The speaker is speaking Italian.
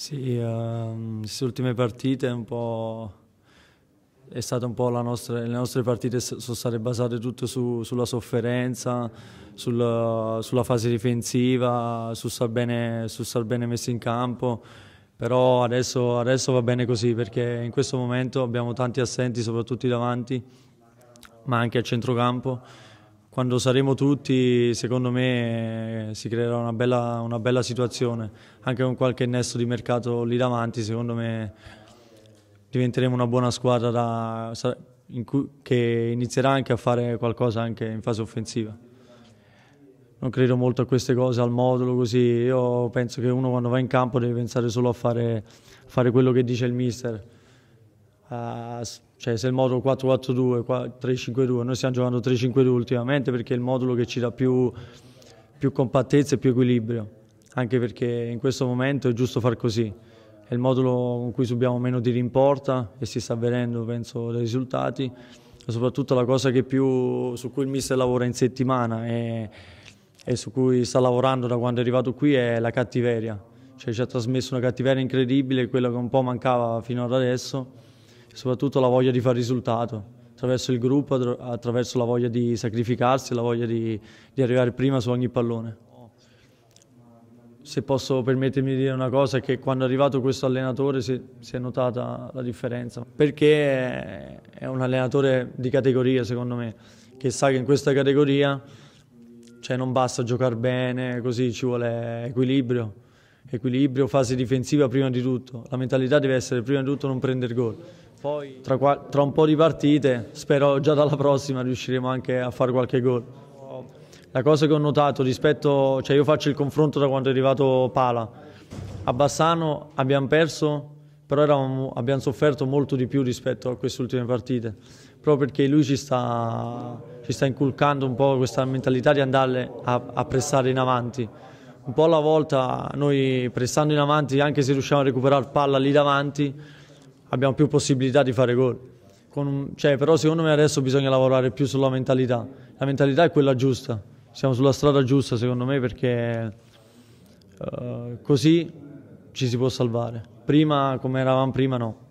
Sì, uh, queste ultime partite un po' è stata un po' la nostra, le nostre partite sono state basate tutte su, sulla sofferenza, sul, sulla fase difensiva, su star, bene, su star bene messi in campo, però adesso, adesso va bene così perché in questo momento abbiamo tanti assenti, soprattutto davanti, ma anche al centrocampo. Quando saremo tutti, secondo me, si creerà una bella, una bella situazione, anche con qualche nesso di mercato lì davanti, secondo me diventeremo una buona squadra da, in cui, che inizierà anche a fare qualcosa anche in fase offensiva. Non credo molto a queste cose, al modulo così, io penso che uno quando va in campo deve pensare solo a fare, fare quello che dice il mister. Uh, cioè se il modulo 4-4-2, 3-5-2, noi stiamo giocando 3-5-2 ultimamente perché è il modulo che ci dà più, più compattezza e più equilibrio, anche perché in questo momento è giusto far così è il modulo con cui subiamo meno tiri in porta e si sta avvenendo, penso, dai risultati. E soprattutto la cosa più, su cui il mister lavora in settimana e, e, su cui sta lavorando da quando è arrivato qui è la cattiveria. Cioè, ci ha trasmesso una cattiveria incredibile, quella che un po' mancava fino ad adesso, soprattutto la voglia di fare risultato. Attraverso il gruppo, attraverso la voglia di sacrificarsi, la voglia di, di arrivare prima su ogni pallone. Se posso permettermi di dire una cosa, è che quando è arrivato questo allenatore si, si, è notata la differenza, perché è un allenatore di categoria secondo me, che sa che in questa categoria cioè non basta giocare bene, così ci vuole equilibrio, equilibrio, fase difensiva prima di tutto, la mentalità deve essere prima di tutto non prendere gol. Poi tra, tra un po' di partite, spero già dalla prossima riusciremo anche a fare qualche gol. La cosa che ho notato rispetto, cioè io faccio il confronto da quando è arrivato Pala. A Bassano abbiamo perso, però eravamo, abbiamo sofferto molto di più rispetto a queste ultime partite, proprio perché lui ci sta, ci sta inculcando un po' questa mentalità di andare a, a pressare in avanti. Un po' alla volta noi pressando in avanti, anche se riusciamo a recuperare palla lì davanti, abbiamo più possibilità di fare gol. Un, cioè, però secondo me adesso bisogna lavorare più sulla mentalità. La mentalità è quella giusta siamo sulla strada giusta secondo me perché uh, così ci si può salvare. Prima come eravamo prima no.